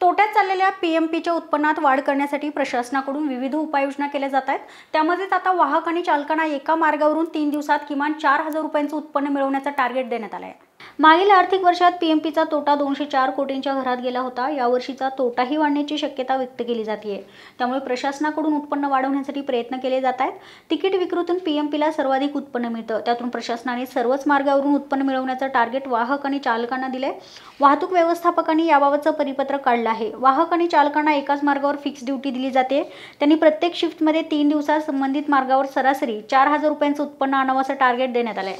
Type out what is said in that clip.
तोट्यात चाललेल्या P M पीच्या उत्पन्नात वाढ करण्यासाठी प्रशासनाकडून विविध उपाययोजना केल्या जात आहेत. त्यामध्येच आता वाहक आणि चालकांना एका मार्गावरून तीन दिवसात किमान चार हजार रुपयांचं उत्पन्न मिळवण्याचं टार्गेट देण्यात आलं आहे मागील आर्थिक वर्षात पीएमपीचा तोटा दोनशे चार कोटींच्या घरात गेला होता. यावर्षीचा तोटाही वाढण्याची शक्यता व्यक्त केली जाते त्यामुळे प्रशासनाकडून उत्पन्न वाढवण्यासाठी प्रयत्न केले जात आहेत. तिकीट विक्रीतून पीएमपीला सर्वाधिक उत्पन्न मिळतं. त्यातून प्रशासनाने सर्वच मार्गावरून उत्पन्न मिळवण्याचं टार्गेट वाहक आणि चालकांना दिलंय. वाहतूक व्यवस्थापकांनी याबाबतचं परिपत्रक काढलं आहे. वाहक आणि चालकांना एकाच मार्गावर फिक्स ड्युटी दिली जाते. त्यांनी प्रत्येक शिफ्टमध्ये तीन दिवसात संबंधित मार्गावर सरासरी चार हजार रुपयांचं उत्पन्न आणावं असं टार्गेट देण्यात आलं आहे